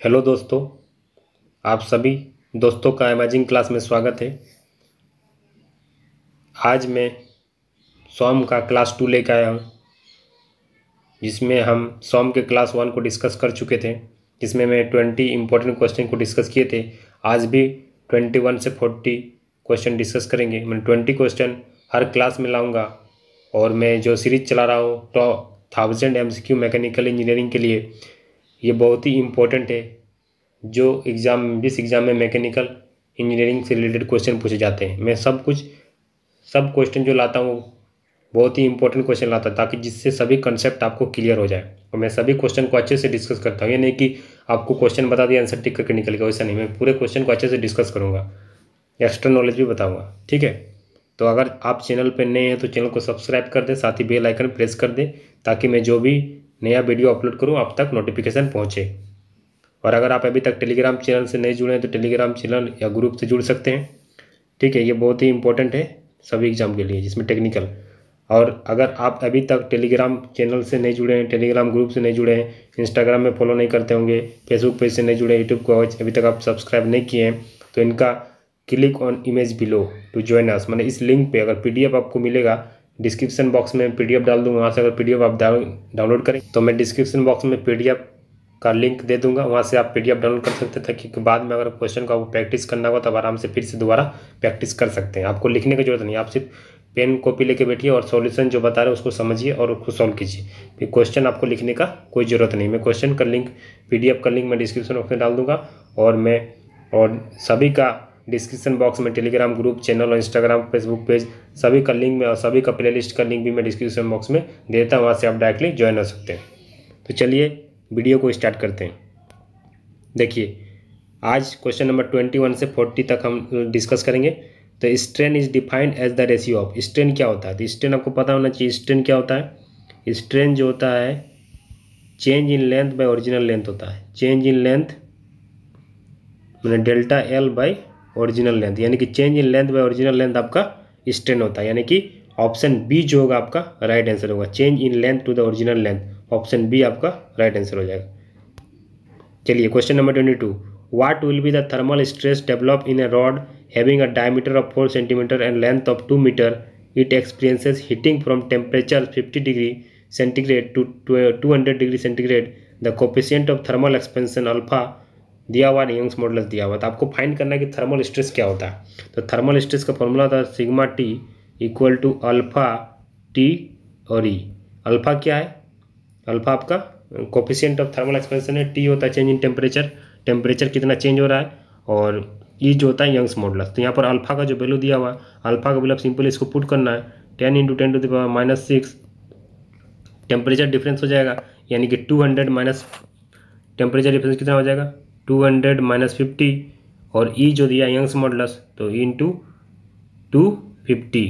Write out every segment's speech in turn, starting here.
Hello दोस्तों, आप सभी दोस्तों का अमेजिंग क्लास में स्वागत है। आज मैं सॉम का क्लास टू लेकर आया हूँ, जिसमें हम सॉम के क्लास वन को डिस्कस कर चुके थे, जिसमें मैं ट्वेंटी इंपॉर्टेंट क्वेश्चन को डिस्कस किए थे। आज भी ट्वेंटी वन से फोर्टी क्वेश्चन डिस्कस करेंगे। मैं ट्वेंटी क्वेश्चन हर क्लास में लाऊँगा और मैं जो सीरीज़ चला रहा हूँ तो थाउज़ेंड एम मैकेनिकल इंजीनियरिंग के लिए ये बहुत ही इम्पोर्टेंट है, जो एग्ज़ाम जिस एग्ज़ाम में मैकेनिकल इंजीनियरिंग से रिलेटेड क्वेश्चन पूछे जाते हैं। मैं सब कुछ, सब क्वेश्चन जो लाता हूँ, बहुत ही इंपॉर्टेंट क्वेश्चन लाता हूँ, ताकि जिससे सभी कंसेप्ट आपको क्लियर हो जाए। और मैं सभी क्वेश्चन को अच्छे से डिस्कस करता हूँ। ये नहीं कि आपको क्वेश्चन बता दिया आंसर टिक करके निकल गया, वैसा नहीं। मैं पूरे क्वेश्चन को अच्छे से डिस्कस करूँगा। एक्स्ट्रा नॉलेज भी बताऊँगा। ठीक है? तो अगर आप चैनल पर नए हैं तो चैनल को सब्सक्राइब कर दें, साथ ही बेल आइकन प्रेस कर दें, ताकि मैं जो भी नया वीडियो अपलोड करूँ, आप तक नोटिफिकेशन पहुँचे। और अगर आप अभी तक टेलीग्राम चैनल से नहीं जुड़े हैं तो टेलीग्राम चैनल या ग्रुप से जुड़ सकते हैं। ठीक है, ये बहुत ही इंपॉर्टेंट है सभी एग्ज़ाम के लिए, जिसमें टेक्निकल और अगर आप अभी तक टेलीग्राम चैनल से नहीं जुड़े हैं टेलीग्राम ग्रुप से नहीं जुड़े हैं इंस्टाग्राम में फॉलो नहीं करते होंगे फेसबुक पेज से नहीं जुड़े यूट्यूब को अभी तक आप सब्सक्राइब नहीं किए हैं तो इनका click on image below to join us मैंने इस लिंक पे अगर पीडीएफ आपको मिलेगा डिस्क्रिप्शन बॉक्स में पीडीएफ डाल दूँगा, वहाँ से अगर पीडीएफ आप डाउनलोड करें तो मैं डिस्क्रिप्शन बॉक्स में पीडीएफ का लिंक दे दूँगा, वहाँ से आप पीडीएफ डाउनलोड कर सकते थे क्योंकि बाद में अगर क्वेश्चन को आपको प्रैक्टिस करना होगा, तब आराम से फिर से दोबारा प्रैक्टिस कर सकते हैं। आपको लिखने की ज़रूरत नहीं आप सिर्फ़ पेन कॉपी लेके बैठिए और सॉल्यूशन जो बता रहे हैं, उसको समझिए और उसको सॉल्व कीजिए। फिर क्वेश्चन आपको लिखने का कोई ज़रूरत नहीं मैं क्वेश्चन का लिंक पीडीएफ का लिंक मैं डिस्क्रिप्शन बॉक्स में डाल दूँगा और मैं, और सभी का डिस्क्रिप्शन बॉक्स में टेलीग्राम ग्रुप, चैनल और इंस्टाग्राम, फेसबुक पेज, सभी का लिंक में और सभी का प्लेलिस्ट का लिंक भी मैं डिस्क्रिप्शन बॉक्स में देता हूँ, वहाँ से आप डायरेक्टली ज्वाइन हो सकते हैं। तो चलिए, वीडियो को स्टार्ट करते हैं। देखिए, आज क्वेश्चन नंबर ट्वेंटी वन से फोर्टी तक हम डिस्कस करेंगे। तो strain is defined as the ratio of strain क्या होता है? तो स्ट्रेन आपको पता होना चाहिए स्ट्रेन क्या होता है? स्ट्रेन जो होता है change in length by original length होता है। चेंज इन लेंथ मैंने delta L by original length यानी कि change in length by original length आपका स्ट्रेन होता है, यानी कि ऑप्शन बी जो होगा आपका राइट आंसर होगा। Change in length to the original length option B आपका राइट आंसर हो जाएगा। चलिए question number twenty two what will be the thermal stress develop in a rod having a diameter of four centimetre and length of two metre it experiences heating from temperature fifty degree centigrade to two hundred degree centigrade the coefficient of thermal expansion alpha दिया हुआ Young's model दिया हुआ तो आपको find करना है कि thermal stress क्या होता है। तो थर्मल स्ट्रेस का फॉर्मूला था sigma T equal to alpha T और ई अल्फ़ा क्या है? अल्फ़ा आपका कोफिशियंट ऑफ़ थर्मल एक्सपेंशन है। टी होता है चेंज इन टेम्परेचर टेम्परेचर कितना चेंज हो रहा है? और ई जो होता है यंग्स मॉडलस तो यहाँ पर अल्फ़ा का जो वैल्यू दिया हुआ है अल्फ़ा का वैल्यू सिंपल इसको पुट करना है। Ten into ten to the power minus six temperature difference हो जाएगा। यानी कि two hundred minus temperature difference कितना हो जाएगा? टू हंड्रेड माइनस फिफ्टी और ई जो दिया यंग्स मॉडलस तो E into two two fifty.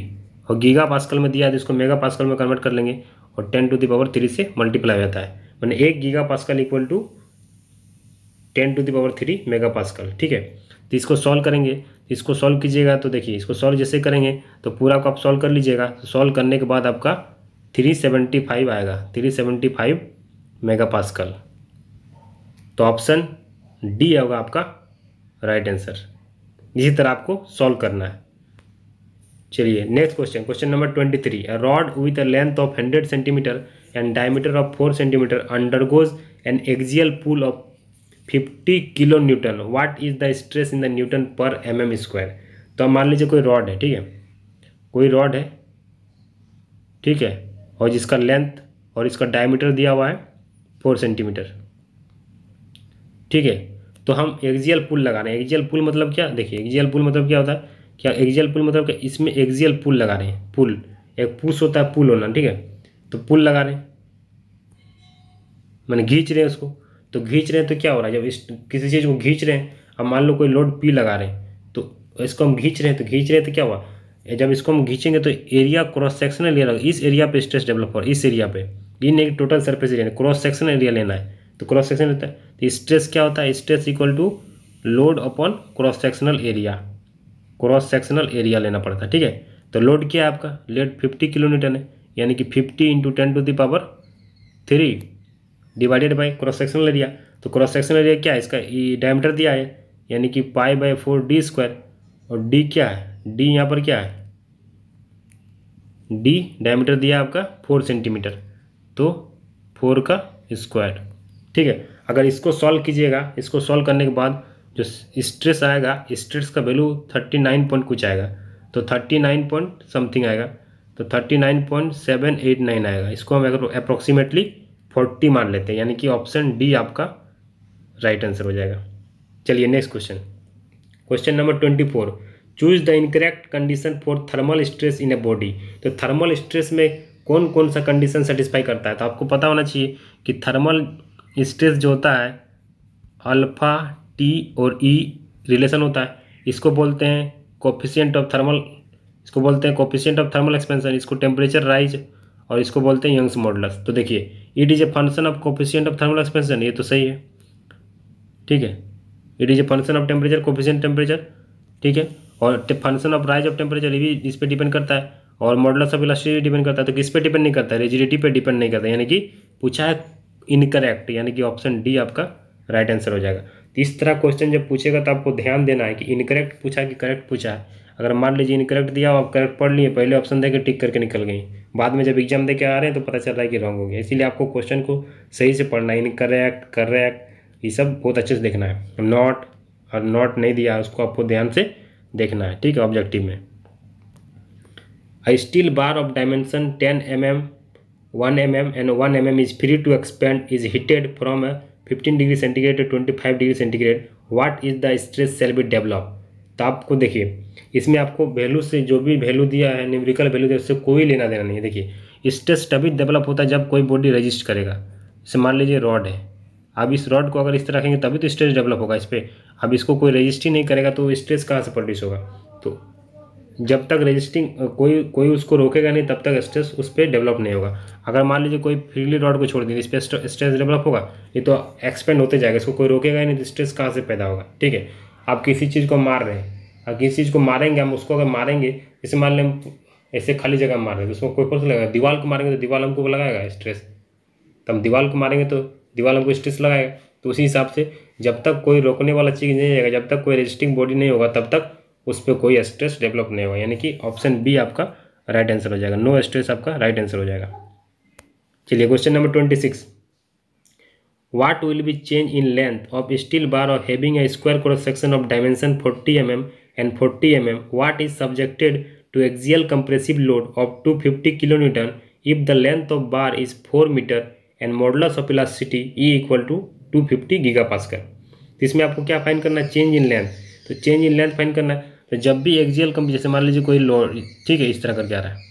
और गीगा पास्कल में दिया तो इसको मेगा पास्कल में कन्वर्ट कर लेंगे और ten to the power three से मल्टीप्लाई होता है। मैंने एक giga pascal equal to ten to the power three mega pascal ठीक है? तो इसको सॉल्व करेंगे। इसको सॉल्व कीजिएगा तो देखिए, इसको सॉल्व जैसे करेंगे तो पूरा को आप सॉल्व कर लीजिएगा। तो सॉल्व करने के बाद आपका थ्री सेवेंटी फाइव आएगा, three seventy five mega pascal तो ऑप्शन डी होगा आपका राइट आंसर। इसी तरह आपको सॉल्व करना है। चलिए, next question. Question number twenty three. Rod with a length of hundred centimetre and diameter of four centimetre undergoes an axial pull of fifty kilo newton what is the stress in the newton per M M square तो मान लीजिए कोई rod है, ठीक है? कोई rod है, ठीक है? और जिसका लेंथ और इसका डायमीटर दिया हुआ है फोर सेंटीमीटर ठीक है? तो हम एक्जियल पुल लगा रहे हैं। एक्जियल पुल मतलब क्या? देखिए एक्जियल पुल मतलब क्या होता है? क्या एक्जियल पुल मतलब क्या? इसमें एक्जियल पुल लगा रहे हैं। पुल एक पुश होता है पुल होना, ठीक है? तो पुल लगा रहे हैं मैंने खींच रहे हैं उसको। तो खींच रहे हैं तो क्या हो रहा है? जब इस किसी चीज़ को खींच रहे हैं, अब मान लो कोई लोड पी लगा रहे हैं तो इसको हम खींच रहे हैं तो खींच रहे हैं तो क्या हुआ? जब इसको हम खींचेंगे तो एरिया क्रॉस सेक्शनल एरिया इस एरिया पे स्ट्रेस डेवलप हो इस एरिया पे। ये नहीं total surface area cross sectional area लेना है। तो क्रॉस सेक्शन लेता है। तो स्ट्रेस क्या होता है? Stress equal to load upon cross sectional area cross sectional area लेना पड़ता है, ठीक है? तो लोड क्या है आपका? लेड फिफ्टी किलो न्यूटन है। यानी कि fifty into ten to the power three divided by cross sectional area तो क्रॉस सेक्शनल एरिया क्या है? इसका डायमीटर दिया है। यानी कि pi by four D square और डी क्या है? डी यहाँ पर क्या है? डी डायमीटर दिया आपका फोर सेंटीमीटर तो फोर का स्क्वायर ठीक है? अगर इसको सॉल्व कीजिएगा, इसको सॉल्व करने के बाद जो स्ट्रेस आएगा स्ट्रेस का वैल्यू थर्टी नाइन पॉइंट कुछ आएगा। तो थर्टी नाइन पॉइंट समथिंग आएगा। तो thirty nine point seven eight nine आएगा। इसको हम अगर अप्रोक्सीमेटली फोर्टी मान लेते हैं, यानी कि ऑप्शन डी आपका राइट आंसर हो जाएगा। चलिए next question question number twenty four choose the incorrect condition for thermal stress in a body तो थर्मल स्ट्रेस में कौन कौन सा कंडीशन सेटिस्फाई करता है? तो आपको पता होना चाहिए कि थर्मल स्ट्रेस जो होता है, अल्फ़ा, टी और ई e रिलेशन होता है। इसको बोलते हैं कोफिशियंट ऑफ़ थर्मल इसको बोलते हैं कोफिशियंट ऑफ़ थर्मल एक्सपेंशन इसको टेम्परेचर राइज और इसको बोलते हैं यंग्स मॉडलस तो देखिए it is a function of coefficient of thermal expansion ये तो सही है। ठीक है? It is a function of temperature coefficient temperature ठीक है? और function of rise of temperature ये भी इस पर डिपेंड करता है। और मॉडलस ऑफ़ इलास्टिसिटी डिपेंड करता है तो किस पे डिपेंड नहीं करता है? रिजिडिटी पे डिपेंड नहीं करता यानी कि पूछा है इनकरेक्ट यानी कि ऑप्शन डी आपका राइट आंसर हो जाएगा। तो इस तरह क्वेश्चन जब पूछेगा तो आपको ध्यान देना है कि इनकरेक्ट पूछा कि करेक्ट पूछा है। अगर मान लीजिए इनकरेक्ट दिया और करेक्ट पढ़ लिए पहले ऑप्शन दे के टिक करके निकल गई। बाद में जब एग्ज़ाम दे आ रहे हैं तो पता चल रहा है कि रॉन्ग हो गया। इसीलिए आपको क्वेश्चन को सही से पढ़ना है। इनकरेक्ट करेक्ट ये सब बहुत अच्छे से देखना है। नॉट और नॉट नहीं दिया उसको आपको ध्यान से देखना है। ठीक है ऑब्जेक्टिव में। A steel bar of dimension 10 mm, 1 mm and 1 mm is free to expand, is heated from 15 degree centigrade to 25 degree centigrade. What is the stress shall be developed? तो आपको देखिए, इसमें आपको वैल्यू से जो भी वैल्यू दिया है न्यूमेरिकल वैल्यू दिया उससे कोई लेना देना नहीं है। देखिए स्ट्रेस तभी डेवलप होता है जब कोई बॉडी रजिस्ट करेगा। जैसे मान लीजिए रॉड है। अब इस रॉड को अगर इस तरह रखेंगे, तभी तो स्ट्रेस डेवलप होगा इस पर अब इसको कोई रजिस्ट ही नहीं करेगा तो स्ट्रेस कहाँ से प्रोड्यूस होगा? तो जब तक रजिस्टिंग कोई कोई उसको रोकेगा नहीं, तब तक स्ट्रेस उस पर डेवलप नहीं होगा। अगर मान लीजिए कोई फ्रीली रॉड को छोड़ दी इस पर स्ट्रेस डेवलप होगा ये तो एक्सपेंड होते जाएगा, इसको कोई रोकेगा नहीं तो स्ट्रेस कहाँ से पैदा होगा? ठीक है? आप किसी चीज़ को मार रहे हैं, अगर किसी चीज़ को मारेंगे, हम उसको अगर मारेंगे, जैसे मान लें ऐसे खाली जगह मार रहे हैं तो उसको कोई फोर्स लगेगा दीवार को मारेंगे तो दीवार हमको लगाएगा स्ट्रेस तो हम दीवार को मारेंगे तो दीवार हमको स्ट्रेस लगाएगा। तो उसी हिसाब से जब तक कोई रोकने वाला चीज़ नहीं रहेगा, जब तक कोई रजिस्टिंग बॉडी नहीं होगा, तब तक उस पर कोई स्ट्रेस डेवलप नहीं होगा। यानी कि ऑप्शन बी आपका राइट आंसर हो जाएगा। नो स्ट्रेस आपका राइट आंसर हो जाएगा। चलिए question number twenty six what will be change in length of steel bar of having a square cross section of dimension forty M M and forty M M what is subjected to axial compressive load of two fifty kilo newton if the length of bar is four metre and modulus of elasticity E equal to two fifty giga pascal तो इसमें आपको क्या find करना change in length तो change in length find करना है। तो जब भी एक्जियल कम जैसे मान लीजिए कोई लोड ठीक है, इस तरह करके आ रहा है।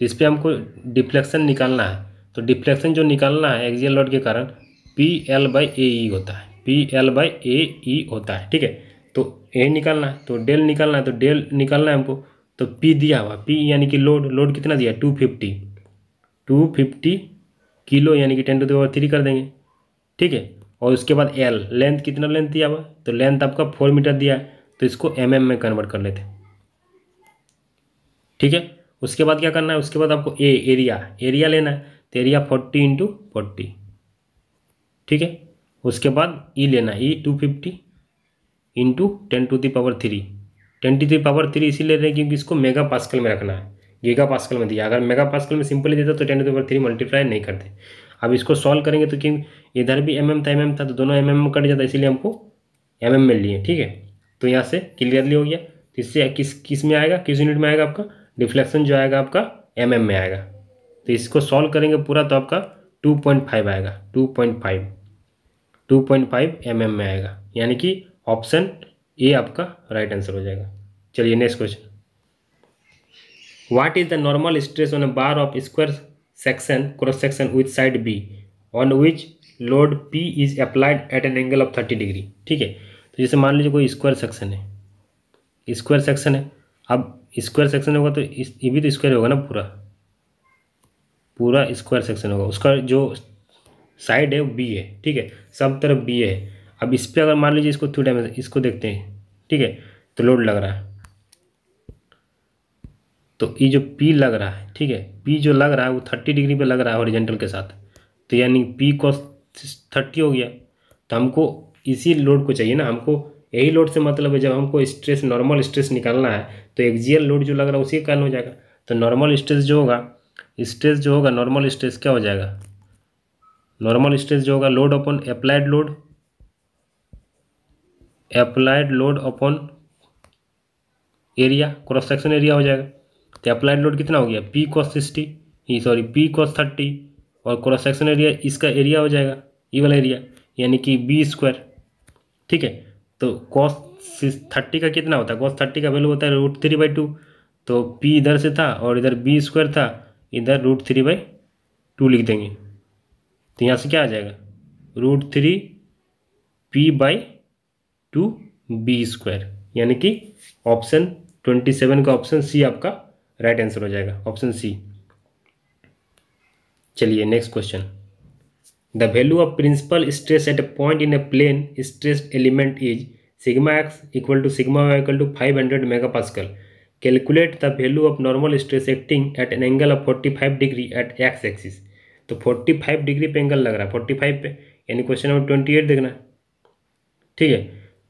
तो इस पर हमको डिफ्लेक्शन निकालना है। तो डिफ्लेक्शन जो निकालना है एक्जियल लोड के कारण P L by A E होता है। P L by A E होता है, ठीक है। तो ए निकालना है तो डेल निकालना है तो डेल निकालना है हमको। तो पी दिया हुआ पी यानी कि लोड लोड कितना दिया? Two fifty two fifty kilo यानी कि टेन टू दावर थ्री कर देंगे, ठीक है। और उसके बाद एल लेंथ कितना लेंथ दिया हुआ? तो लेंथ आपका फोर मीटर दिया है। तो इसको एम mm में कन्वर्ट कर लेते ठीक है? उसके बाद क्या करना है? उसके बाद आपको ए एरिया एरिया लेना है। तो एरिया फोर्टी इंटू फोर्टी ठीक है? उसके बाद ई e लेना है। E two fifty into ten to the power three ten to the power three इसी ले रहे हैं क्योंकि इसको मेगा पास्कल में रखना है। गीगा पास्कल में दिया। अगर मेगा पास्कल में सिंपली देता तो ten to power three multiply नहीं करते। अब इसको सॉल्व करेंगे तो क्योंकि इधर भी एम mm था एम mm था तो दोनों एम mm कट जाता, इसीलिए हमको एम एम में लिए ठीक है? तो यहाँ से क्लियरली हो गया। तो इससे किस किसमें आएगा? किस यूनिट में आएगा आपका? डिफ्लेक्शन जो आएगा आपका एम mm में आएगा। तो इसको सॉल्व करेंगे पूरा तो आपका टू पॉइंट फाइव आएगा। Two point five two point five M में आएगा। यानी कि ऑप्शन ए आपका राइट आंसर हो जाएगा। चलिए next question what is the normal stress on bar of square section cross section with side B on which load P is applied at an angle of thirty degree ठीक है। तो जैसे मान लीजिए कोई स्क्वायर सेक्शन है, square section है, अब स्क्वायर सेक्शन होगा तो ये भी तो स्क्वायर होगा ना पूरा? पूरा स्क्वायर सेक्शन होगा। उसका जो साइड है वो बी है, ठीक है? सब तरफ़ बी है। अब इस पर अगर मान लीजिए इसको थ्री डायमेंशन इसको देखते हैं, ठीक है? तो लोड लग रहा है। तो ये जो पी लग रहा है, ठीक है? पी जो लग रहा है वो थर्टी डिग्री पे लग रहा है ओरिजेंटल के साथ। तो यानी पी कॉस थर्टी हो गया। तो हमको इसी लोड को चाहिए ना। हमको यही लोड से मतलब है जब हमको स्ट्रेस नॉर्मल स्ट्रेस निकालना है तो एक्जियल लोड जो लग रहा है उसी के कारण हो जाएगा। तो नॉर्मल स्ट्रेस जो होगा स्ट्रेस जो होगा नॉर्मल स्ट्रेस क्या हो जाएगा? नॉर्मल स्ट्रेस जो होगा load upon applied load applied load upon area cross section area हो जाएगा। तो अप्लाइड लोड कितना हो गया? P cos sixty sorry P cos thirty और क्रॉस सेक्शन एरिया इसका एरिया हो जाएगा, ये वाला एरिया यानी कि बी स्क्वायर ठीक है? तो कॉस थर्टी का कितना होता है? कॉस थर्टी का वैल्यू होता है रूट थ्री बाई टू तो पी इधर से था और इधर बी स्क्वायर था, इधर रूट थ्री बाई टू लिख देंगे। तो यहाँ से क्या आ जाएगा? Root three P by two B square यानी कि ऑप्शन ट्वेंटी सेवन का ऑप्शन सी आपका राइट आंसर हो जाएगा ऑप्शन सी चलिए next question the value of principal stress at a point in a plane stress element is sigma X equal to sigma equal to five hundred mega pascal calculate the value of normal stress acting at an angle of forty five degree at X axis तो forty five degree पे angle लग रहा है। Forty five पे यानी question number twenty eight देखना। ठीक है?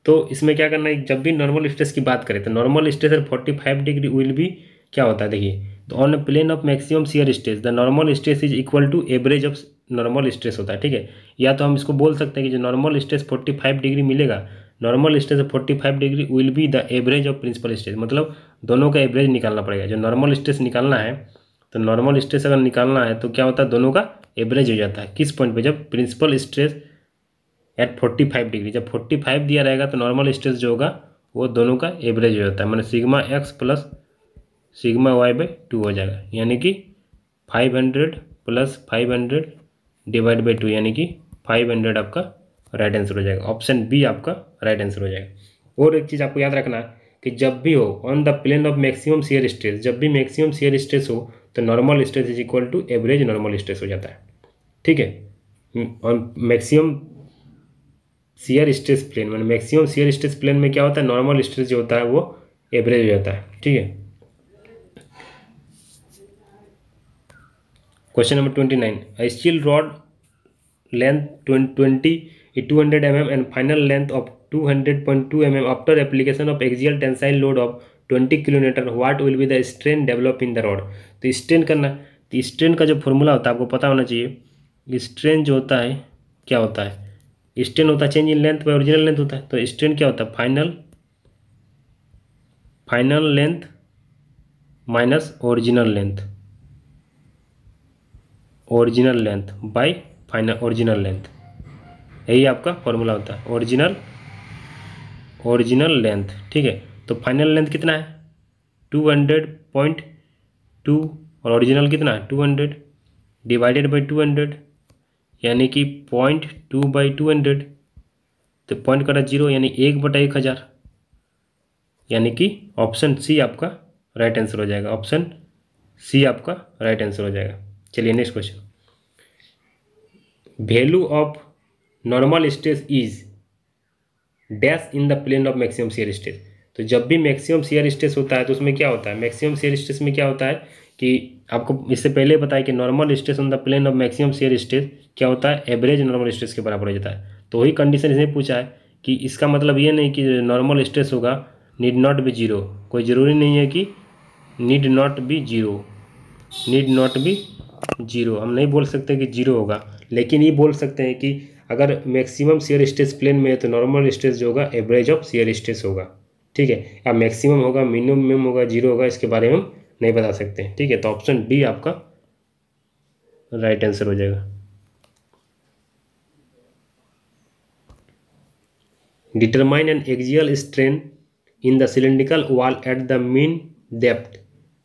तो इसमें क्या करना है? जब भी नॉर्मल स्ट्रेस की बात करें तो normal stress at forty five degree will भी क्या होता है? देखिए तो on a plane of maximum shear stress the normal stress is equal to average of normal stress होता है, ठीक है? या तो हम इसको बोल सकते हैं कि जो normal stress forty five degree मिलेगा normal stress forty five degree will be the average of principal stress मतलब दोनों का एवरेज निकालना पड़ेगा। जो नॉर्मल स्ट्रेस निकालना है तो नॉर्मल स्ट्रेस अगर निकालना है तो क्या होता है? दोनों का एवरेज हो जाता है। किस पॉइंट पे? जब principal stress at forty five degree जब फोर्टी फाइव दिया रहेगा तो नॉर्मल स्ट्रेस जो होगा, वो दोनों का एवरेज हो जाता है। मैंने sigma X plus sigma Y by two हो जाएगा। यानी कि five hundred plus five hundred divide by two यानी कि फाइव हंड्रेड आपका राइट आंसर हो जाएगा। ऑप्शन बी आपका राइट आंसर हो जाएगा। और एक चीज़ आपको याद रखना है कि जब भी हो on the plane of maximum shear stress जब भी मैक्सिमम शेयर स्ट्रेस हो तो normal stress is equal to average normal stress हो जाता है। ठीक है? मैक्सिमम शेयर स्ट्रेस प्लेन मतलब मैक्सिमम शेयर स्ट्रेस प्लेन में क्या होता है? नॉर्मल स्ट्रेस जो होता है वो एवरेज हो जाता है। ठीक है? Question number twenty nine steel rod length twenty two hundred M M and final length of two hundred point two M M after application of axial tensile load of twenty kilometre what will be the strain develop in the rod तो strain करना तो strain का जो formula होता है, आपको पता होना चाहिए स्ट्रेन जो होता है, क्या होता है? स्ट्रेन होता है change in length by original length होता है। तो स्ट्रेन क्या होता है? Final final length minus original length original length by final original length. यही आपका फॉर्मूला होता है, ओरिजिनल ओरिजिनल लेंथ, ठीक है? तो फाइनल लेंथ कितना है? टू हंड्रेड पॉइंट टू और ओरिजिनल कितना है? Two hundred divided by two hundred, यानी कि point two by two hundred तो पॉइंट कटा ज़ीरो, यानी एक बटा एक हज़ार, यानी कि ऑप्शन सी आपका राइट आंसर हो जाएगा, ऑप्शन सी आपका राइट आंसर हो जाएगा। चलिए next question value of normal stress is dash in the plane of maximum shear stress तो जब भी मैक्सिमम शेयर स्ट्रेस होता है तो उसमें क्या होता है? मैक्सिमम शेयर स्ट्रेस में क्या होता है कि आपको इससे पहले बताया कि normal stress on the plane of maximum shear stress क्या होता है? एवरेज नॉर्मल स्ट्रेस के बराबर हो जाता है। तो वही कंडीशन इसने पूछा है कि इसका मतलब ये नहीं कि नॉर्मल स्ट्रेस होगा नीड नॉट बी ज़ीरो कोई ज़रूरी नहीं है कि need not be zero need not be zero. हम नहीं बोल सकते कि ज़ीरो होगा, लेकिन ये बोल सकते हैं कि अगर मैक्सिमम शेयर स्ट्रेस प्लेन में है तो नॉर्मल स्ट्रेस जो होगा एवरेज ऑफ़ शेयर स्ट्रेस होगा। ठीक है? या मैक्सिमम होगा मिनिमम होगा, ज़ीरो होगा, इसके बारे में हम नहीं बता सकते ठीक है? तो ऑप्शन डी आपका राइट आंसर हो जाएगा। Determine an axial strain in the cylindrical wall at the mean depth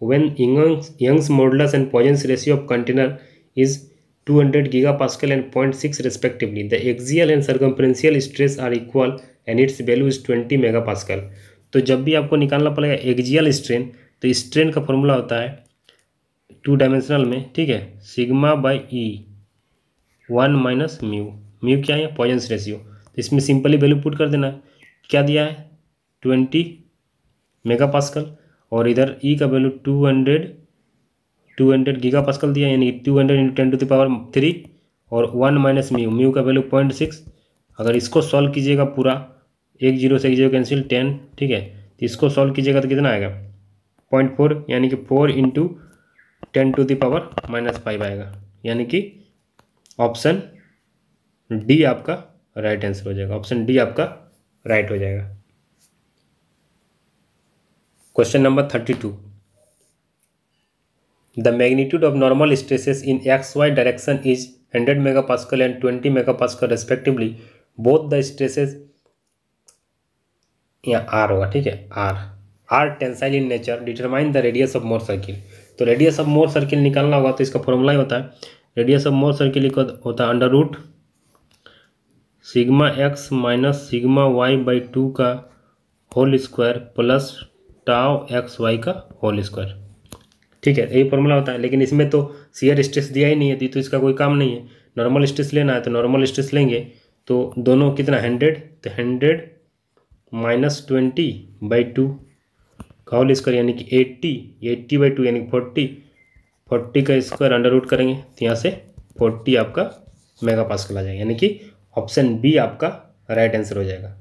when Young's, Young's modulus and Poisson's ratio of container is 200 gigapascal and 0.6 respectively. The axial and circumferential stress are equal and its value is 20 megapascal. तो जब भी आपको निकालना पड़ेगा axial strain तो strain का formula होता है टू डायमेंशनल में ठीक है sigma by E one minus mu mu क्या है पॉइजन्स रेशियो तो इसमें सिंपली वैल्यू पुट कर देना है क्या दिया है ट्वेंटी मेगा पास्कल और इधर ई का value two hundred two hundred giga pascal दिया, यानी two hundred into ten to the power three और वन माइनस म्यू म्यू का वैल्यू पॉइंट सिक्स अगर इसको सॉल्व कीजिएगा पूरा, एक ज़ीरो से एक ज़ीरो कैंसिल टेन ठीक है? तो इसको सॉल्व कीजिएगा तो कितना आएगा? पॉइंट फोर यानी कि four into ten to the power minus five आएगा। यानी कि ऑप्शन डी आपका राइट आंसर हो जाएगा। ऑप्शन डी आपका राइट हो जाएगा। Question number thirty two the magnitude of normal stresses in X Y direction is hundred mega pascal and twenty mega pascal respectively both the stresses यहाँ are होगा ठीक है are are tensile in nature determine the radius of Mohr circle तो radius of Mohr circle निकालना होगा तो इसका formula ही होता है। रेडियस ऑफ़ मोर सर्किल होता है under root sigma X minus sigma Y by two का whole square plus tau X Y का होल स्क्वायर ठीक है, यही फॉर्मूला होता है, लेकिन इसमें तो सीयर स्ट्रेस दिया ही नहीं है तो इसका कोई काम नहीं है। नॉर्मल स्ट्रेस लेना है तो नॉर्मल स्ट्रेस लेंगे तो दोनों कितना हंड्रेड तो hundred minus twenty by two का होल स्क्वायर यानी कि एट्टी एट्टी बाई टू यानी कि फोर्टी फोर्टी का स्क्वायर अंडर रूट करेंगे तो यहाँ से फोर्टी आपका मेगा पास आ जाएगा, यानी कि ऑप्शन बी आपका राइट आंसर हो जाएगा।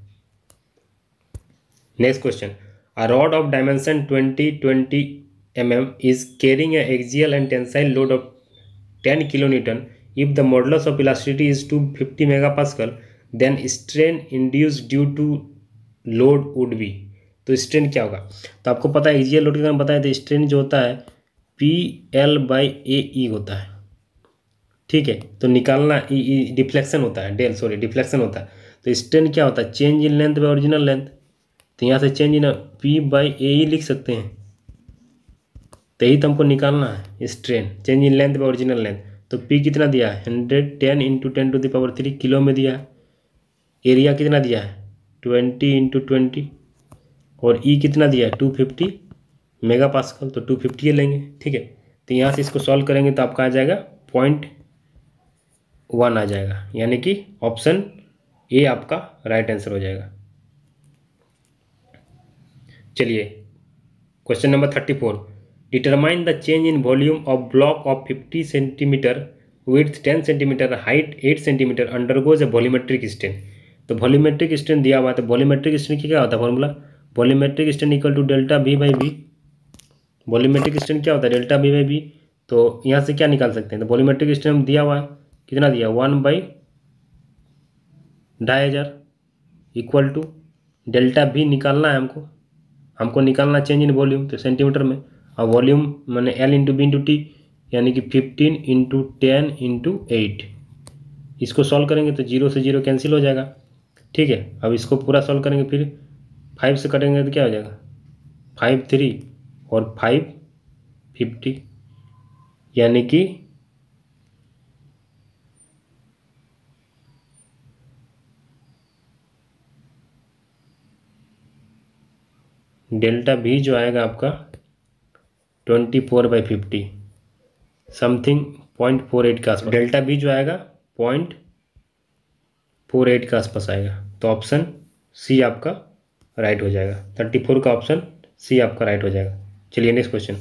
Next question dimension twenty twenty M M is carrying axial and tensile load of ten kilo newton if the modulus of elasticity is two fifty mega pascal then strain induce due to load would be तो strain क्या होगा? तो आपको पता है axial load के कारण बताया तो स्ट्रेन जो होता है P L by A E होता है। ठीक है? तो निकालना ई ई डिफ्लेक्शन होता है डेल सॉरी डिफ्लेक्शन होता है। तो स्ट्रेन क्या होता है? Change in length by original length तो यहाँ से change in P by A ही लिख सकते हैं। तो यही तो हमको निकालना है strain change in length by original length तो पी कितना दिया है? Hundred ten into ten to the power three kilo में दिया है। एरिया कितना दिया है? ट्वेंटी इंटू ट्वेंटी और ई e कितना दिया है? टू फिफ्टी मेगा पास्कल तो टू फिफ्टी लेंगे, ठीक है? तो यहाँ से इसको सॉल्व करेंगे तो आपका आ जाएगा पॉइंट वन आ जाएगा। यानी कि ऑप्शन ए आपका राइट आंसर हो जाएगा। चलिए। Question number thirty four determine the change in volume of block of fifty centimetre with ten centimetre height eight centimetre undergoes a volumetric strain तो वॉल्यूमेट्रिक स्टेन दिया हुआ है तो वॉल्यूमेट्रिक स्टेन की क्या होता है formula volumetric strain equal to delta V by V volumetric strain क्या होता है? डेल्टा बी बाई बी तो यहाँ से क्या निकाल सकते हैं? तो वॉल्यूमेट्रिक स्टेन दिया हुआ है। कितना दिया? वन बाई ढाई हज़ार इक्वल टू डेल्टा बी निकालना है हमको। हमको निकालना चेंज इन वॉल्यूम तो सेंटीमीटर में। और वॉल्यूम मैंने L into B into T यानी कि fifteen into ten into eight इसको सॉल्व करेंगे तो ज़ीरो से ज़ीरो कैंसिल हो जाएगा। ठीक है? अब इसको पूरा सॉल्व करेंगे, फिर फाइव से कटेंगे तो क्या हो जाएगा? फाइव थ्री और फाइव फिफ्टी यानी कि डेल्टा भी जो आएगा आपका twenty four by fifty, something point four eight के आसपास। डेल्टा भी जो आएगा पॉइंट फोर एट के आसपास आएगा। तो ऑप्शन सी आपका राइट हो जाएगा। थर्टी फोर का ऑप्शन सी आपका राइट हो जाएगा। चलिए next question.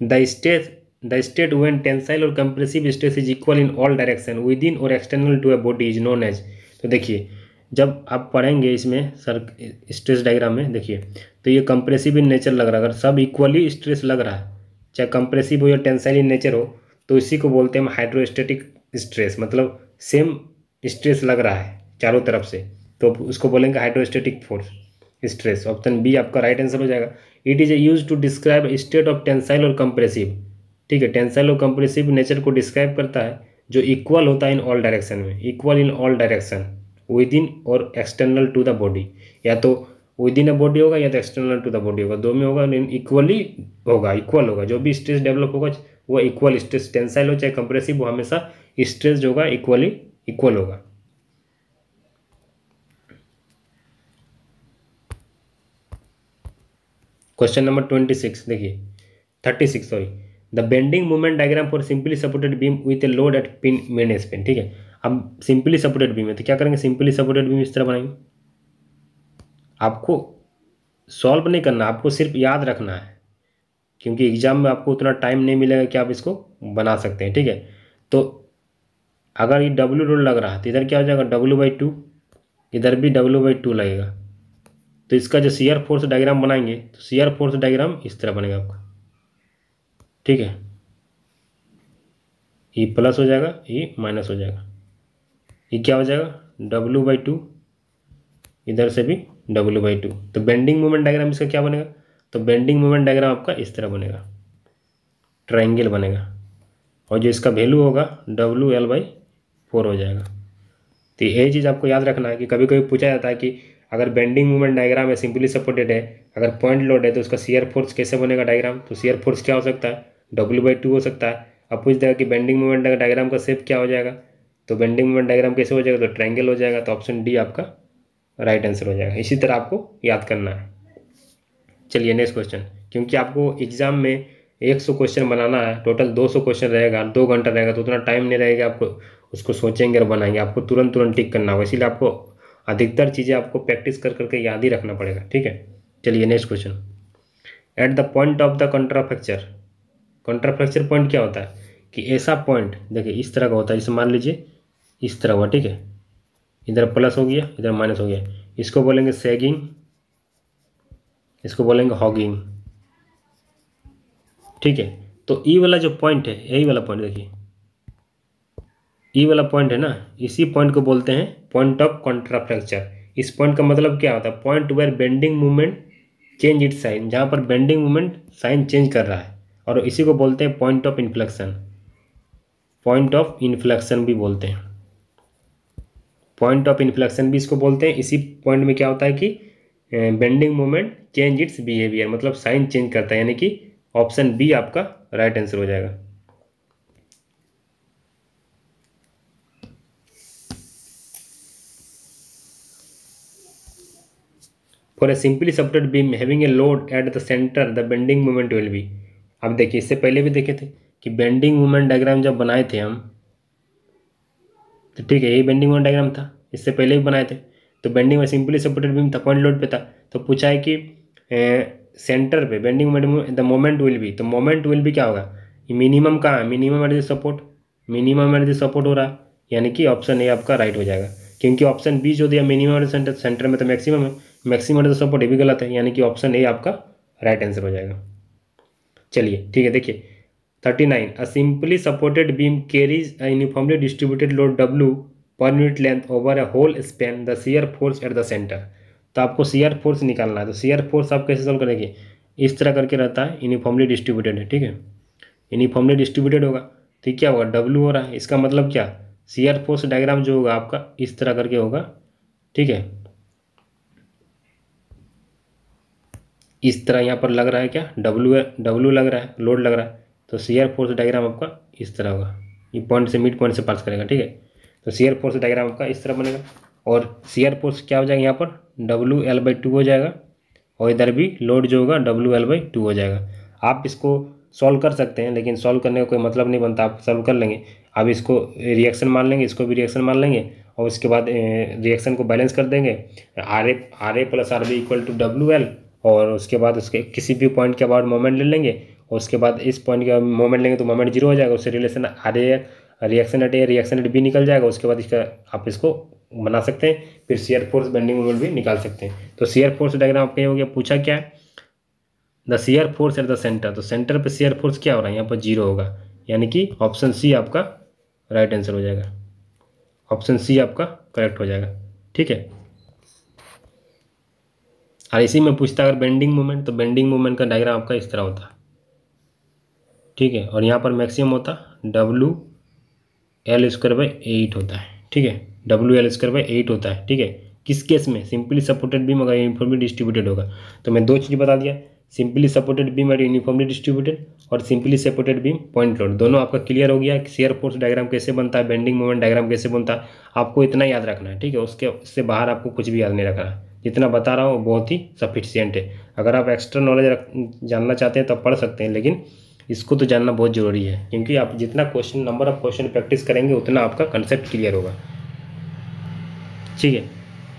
The state the state when tensile और compressive stress is equal in all direction with in और external to a body is known as तो देखिए, जब आप पढ़ेंगे इसमें सर स्ट्रेस डायग्राम में, देखिए तो ये कंप्रेसिव इन नेचर लग रहा है। अगर सब इक्वली स्ट्रेस लग रहा है, चाहे कंप्रेसिव हो या टेंसाइल इन नेचर हो तो इसी को बोलते हैं हाइड्रोस्टेटिक स्ट्रेस मतलब सेम स्ट्रेस लग रहा है चारों तरफ़ से। तो उसको बोलेंगे hydrostatic force stress option B आपका राइट आंसर हो जाएगा। It is use to describe state of tensile और कंप्रेसिव ठीक है टेंसाइल और कंप्रेसिव नेचर को डिस्क्राइब करता है, जो इक्वल होता है इन ऑल डायरेक्शन में। Equal in all direction with in और एक्सटर्नल टू द बॉडी या तो विद इन अ बॉडी होगा या तो एक्सटर्नल टू द बॉडी होगा। दो में होगा इक्वली होगा इक्वल होगा। जो भी स्ट्रेस डेवलप होगा, वो इक्वल स्ट्रेस टेंसाइल हो, चाहे कंप्रेसिव वो हमेशा स्ट्रेस जो होगा इक्वली इक्वल होगा। क्वेश्चन नंबर ट्वेंटी सिक्स देखिए। Thirty six sorry the bending movement diagram for simply supported beam with a load at pin main spin ठीक है? अब सिंपली सपोर्टेड बीम है तो क्या करेंगे? सिंपली सपोर्टेड बीम इस तरह बनाएँगे। आपको सॉल्व नहीं करना, आपको सिर्फ़ याद रखना है। क्योंकि एग्ज़ाम में आपको उतना टाइम नहीं मिलेगा कि आप इसको बना सकते हैं, ठीक है? तो अगर ये डब्ल्यू रोल लग रहा है तो इधर क्या हो जाएगा? डब्ल्यू बाई टू इधर भी डब्ल्यू बाई टू लगेगा। तो इसका जो सीयर फोर्स डायग्राम बनाएँगे तो सीयर फोर्स डायग्राम इस तरह बनेगा आपका। ठीक है? ई e प्लस हो जाएगा ई e माइनस हो जाएगा। ये क्या हो जाएगा? डब्ल्यू बाई टू इधर से भी डब्ल्यू बाई टू तो बेंडिंग मोमेंट डायग्राम इसका क्या बनेगा? तो बेंडिंग मोमेंट डायग्राम आपका इस तरह बनेगा। ट्राइंगल बनेगा। और जो इसका वैल्यू होगा डब्ल्यू एल बाई फोर हो जाएगा। तो यही चीज़ आपको याद रखना है कि कभी कभी पूछा जाता है कि अगर बेंडिंग मूवमेंट डायग्राम है सिंपली सपोर्टेड है, अगर पॉइंट लोड है तो उसका सीयर फोर्स कैसे बनेगा डायग्राम तो सीयर फोर्स क्या हो सकता है? डब्ल्यू बाई टू हो सकता है। अब पूछ देगा कि बेंडिंग मूवमेंट डायग्राम का शेप क्या हो जाएगा? तो बेंडिंग मूवमेंट डायग्राम कैसे हो जाएगा? तो ट्रायंगल हो जाएगा। तो ऑप्शन डी आपका राइट आंसर हो जाएगा। इसी तरह आपको याद करना है। चलिए नेक्स्ट क्वेश्चन क्योंकि आपको एग्ज़ाम में एक सौ क्वेश्चन बनाना है टोटल दो सौ क्वेश्चन रहेगा, दो घंटा रहेगा तो उतना टाइम नहीं रहेगा, आपको उसको सोचेंगे और बनाएँगे। आपको तुरंत तुरंत टिक करना होगा। इसीलिए आपको अधिकतर चीज़ें आपको प्रैक्टिस कर, करके याद ही रखना पड़ेगा। ठीक है? चलिए next question at the point of the contraflexure contraflexure point क्या होता है? कि ऐसा पॉइंट देखिए, इस तरह का होता है। जैसे मान लीजिए, इस तरह हुआ, ठीक है? इधर प्लस हो गया, इधर माइनस हो गया। इसको बोलेंगे सेगिंग, इसको बोलेंगे हॉगिंग। ठीक है तो ई वाला जो पॉइंट है, यही वाला पॉइंट देखिए। ई वाला पॉइंट है ना, इसी पॉइंट को बोलते हैं पॉइंट ऑफ़ कॉन्ट्राफ्रैक्चर इस पॉइंट का मतलब क्या होता है? Point where bending movement change it sign जहाँ पर बेंडिंग मूवमेंट साइन चेंज कर रहा है। और इसी को बोलते हैं point of inflection point of inflection भी बोलते हैं। पॉइंट ऑफ़ इन्फ्लेक्शन भी इसको बोलते हैं। इसी पॉइंट में क्या होता है कि bending moment change its behaviour मतलब साइन चेंज करता है, यानी कि ऑप्शन बी आपका राइट आंसर हो जाएगा। For a simply supported beam having a load at the centre the bending moment will be अब देखिए, इससे पहले भी देखे थे कि बेंडिंग मोमेंट डायग्राम जब बनाए थे हम तो ठीक है, यही बेंडिंग मोमेंट डायग्राम था। इससे पहले भी बनाए थे। तो बेंडिंग में सिंपली सपोर्टेड बीम था पॉइंट लोड पे था। तो पूछा है कि सेंटर पे bending moment the moment will be तो मोमेंट विल भी क्या होगा? मिनिमम कहाँ है? Minimum at support minimum at support हो रहा। है यानी कि ऑप्शन ए आपका राइट हो जाएगा। क्योंकि ऑप्शन बी जो दिया मिनिमम एट सेंटर सेंटर में तो मैक्सिमम है। मैक्सिमम एट सपोर्ट ये भी गलत है। यानी कि ऑप्शन ए आपका राइट आंसर हो जाएगा। चलिए, ठीक है, देखिए। Thirty nine a simply supported beam carries a uniformly distributed load W per unit length over a whole span the shear force at the centre तो आपको सीयर फोर्स निकालना है। तो सीयर फोर्स आप कैसे सॉल्व करेंगे? इस तरह करके रहता है यूनिफॉर्मली डिस्ट्रीब्यूटेड है, ठीक है? यूनिफॉर्मली डिस्ट्रीब्यूटेड होगा। तो क्या होगा? डब्ल्यू हो रहा है। इसका मतलब क्या? सीयर फोर्स डायग्राम जो होगा आपका, इस तरह करके होगा, ठीक है? इस तरह यहाँ पर लग रहा है क्या? डब्ल्यू डब्ल्यू लग रहा है लोड लग रहा है। तो सीयर फोर्स डायग्राम आपका इस तरह होगा। ये पॉइंट से मिड पॉइंट से पास करेगा, ठीक है? तो सीयर फोर्स डायग्राम आपका इस तरह बनेगा। और सीयर फोर्स क्या हो जाएगा यहाँ पर? डब्ल्यू एल बाई टू हो जाएगा और इधर भी लोड जो होगा डब्ल्यू एल बाई टू हो जाएगा। आप इसको सॉल्व कर सकते हैं, लेकिन सॉल्व करने का कोई मतलब नहीं बनता। आप सॉल्व कर लेंगे। आप इसको रिएक्शन मान लेंगे, इसको भी रिएक्शन मान लेंगे और उसके बाद रिएक्शन को बैलेंस कर देंगे। R A R A plus R B equal to W L और उसके बाद उसके किसी भी पॉइंट के बाद मोमेंट ले लेंगे। और उसके बाद इस पॉइंट का मोमेंट लेंगे तो मोमेंट ज़ीरो हो जाएगा, उससे relation A reaction at A reaction at B निकल जाएगा, उसके बाद इसका आप इसको बना सकते हैं, फिर शेयर फोर्स बेंडिंग मोमेंट भी निकाल सकते हैं। तो शेयर फोर्स डायग्राम आपका हो गया, पूछा क्या है? The shear force at the centre तो सेंटर पर शेयर फोर्स क्या हो रहा है? यहाँ पर ज़ीरो होगा, यानी कि ऑप्शन सी आपका राइट आंसर हो जाएगा। ऑप्शन सी आपका करेक्ट हो जाएगा, ठीक है? और इसी में पूछता अगर बेंडिंग मोमेंट तो बेंडिंग मोमेंट का डायग्राम आपका इस तरह होता ठीक है? और यहाँ पर मैक्सिमम होता W L square by eight होता है। ठीक है? W L square by eight होता है। ठीक है? किस केस में? सिंपली सपोर्टेड बीम अगर यूनिफॉर्मली डिस्ट्रीब्यूटेड होगा। तो मैं दो चीज़ बता दिया। सिंपली सपोर्टेड बीम और यूनिफॉर्मली डिस्ट्रीब्यूटेड और simply supported beam point load दोनों आपका क्लियर हो गया। कि शेयर फोर्स डायग्राम कैसे बनता है? बेंडिंग मोमेंट डायग्राम कैसे बनता है? आपको इतना याद रखना है। ठीक है? उसके, उससे बाहर आपको कुछ भी याद नहीं रखना जितना बता रहा हूँ, बहुत ही सफिशियंट है। अगर आप एक्स्ट्रा नॉलेज जानना चाहते हैं तो पढ़ सकते हैं, लेकिन इसको तो जानना बहुत ज़रूरी है, क्योंकि आप जितना question number of question practice करेंगे, उतना आपका कंसेप्ट क्लियर होगा। ठीक है?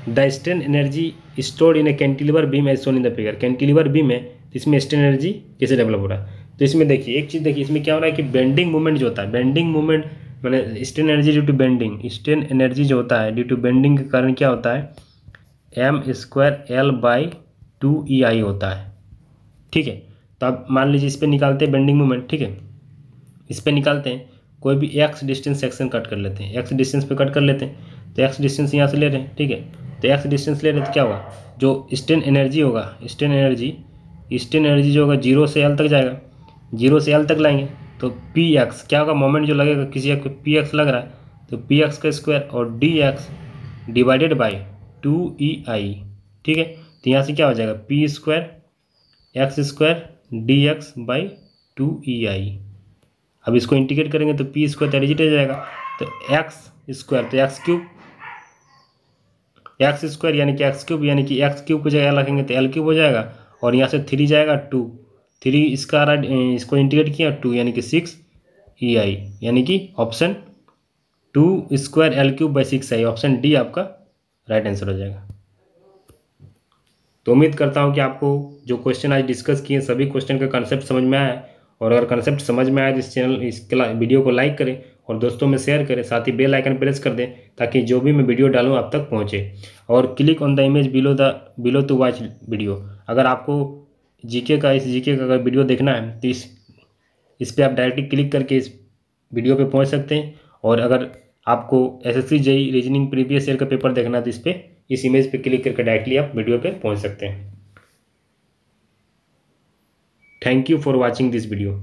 The strain energy stored in a cantilever beam as shown in the figure cantilever beam है तो इसमें स्टेन एनर्जी कैसे डेवलप हो रहा है? तो इसमें देखिए, एक चीज़ देखिए, इसमें क्या हो रहा है कि बेंडिंग मूवमेंट जो होता है बेंडिंग मूवमेंट मैंने strain energy due to bending strain energy जो होता है ड्यू टू बेंडिंग के कारण क्या होता है? M square L by two E I होता है। ठीक है? तो अब मान लीजिए इस पर निकालते हैं बेंडिंग मोमेंट ठीक है? इस पर निकालते हैं, कोई भी एक्स डिस्टेंस सेक्शन कट कर लेते हैं। एक्स डिस्टेंस पे कट कर लेते हैं तो एक्स डिस्टेंस यहाँ से ले रहे हैं, ठीक है? तो एक्स डिस्टेंस ले रहे हैं तो क्या होगा? जो स्टेन एनर्जी होगा स्टेन एनर्जी स्टेन एनर्जी जो होगा ज़ीरो से एल तक जाएगा। ज़ीरो से एल तक लाएँगे तो पी एक्स क्या होगा? मोमेंट जो लगेगा, किसी को पी एक्स लग रहा है तो पी एक्स का स्क्वायर और D X divided by two E I ठीक है? तो यहाँ से क्या हो जाएगा? P square X square D X by two E I अब इसको इंटीग्रेट करेंगे तो पी स्क्वायर दैट रह जाएगा। तो एक्स स्क्वायर तो एक्स क्यूब एक्स स्क्वायर यानी कि एक्स क्यूब यानी कि एक्स क्यूब को जगह रखेंगे तो एल क्यूब हो जाएगा। और यहाँ से थ्री जाएगा टू थ्री इसका इसको इंटीग्रेट किया टू यानी कि सिक्स ई आई यानी कि option two square L cube by six I option D आपका राइट आंसर हो जाएगा। तो उम्मीद करता हूँ कि आपको जो क्वेश्चन आज डिस्कस किए सभी क्वेश्चन का कंसेप्ट समझ में आया और अगर कंसेप्ट समझ में आया तो इस चैनल इस वीडियो को लाइक करें और दोस्तों में शेयर करें। साथ ही बेल आइकन प्रेस कर दें ताकि जो भी मैं वीडियो डालूँ आप तक पहुँचे। और click on the image below the below to watch video अगर आपको जीके का, इस जीके का अगर वीडियो देखना है तो इस इस पर आप डायरेक्टली क्लिक करके इस वीडियो पे पहुँच सकते हैं। और अगर आपको S S C JE reasoning previous year का पेपर देखना है तो इस पर इस इमेज पे क्लिक करके डायरेक्टली आप वीडियो पे पहुँच सकते हैं। Thank you for watching this video